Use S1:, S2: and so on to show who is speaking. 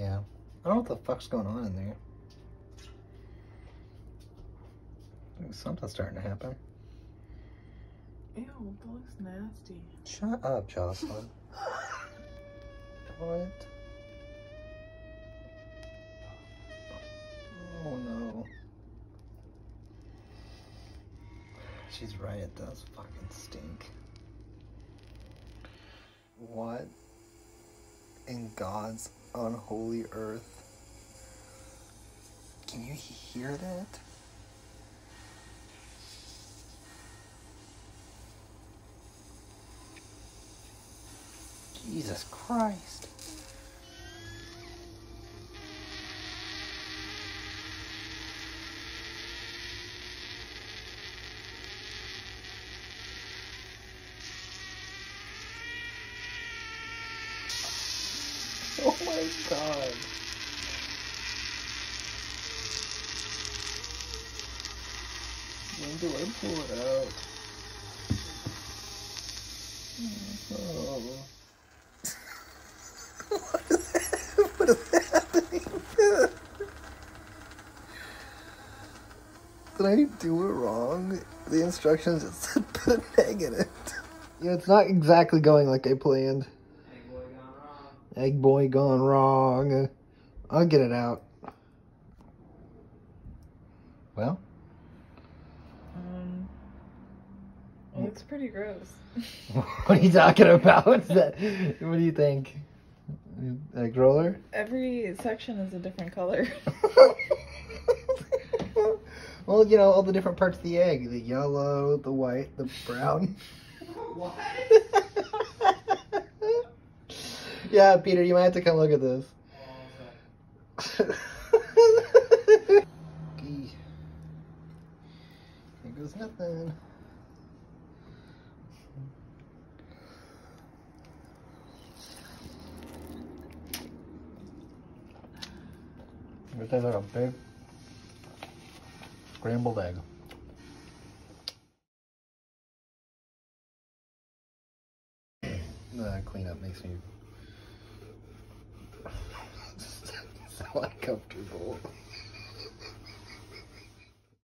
S1: Yeah. I don't know what the fuck's going on in there. Something's starting to happen.
S2: Ew, that looks nasty.
S1: Shut up, Jocelyn. what? Oh no. She's right, it does fucking stink. What in God's unholy earth? Can you hear that? Jesus Christ. Oh my god. When do I pull it out? Oh. what is happening? Did I do it wrong? The instructions said put a egg in it. Yeah, it's not exactly going like I planned. Egg boy gone wrong. I'll get it out. Well,
S2: Um, it looks pretty gross.
S1: what are you talking about? What's that? What do you think? Egg roller?
S2: Every section is a different color.
S1: well, you know, all the different parts of the egg the yellow, the white, the brown.
S2: what?
S1: Yeah, Peter, you might have to come look at this. Here goes nothing. It tastes like a big scrambled egg. The cleanup makes me uncomfortable.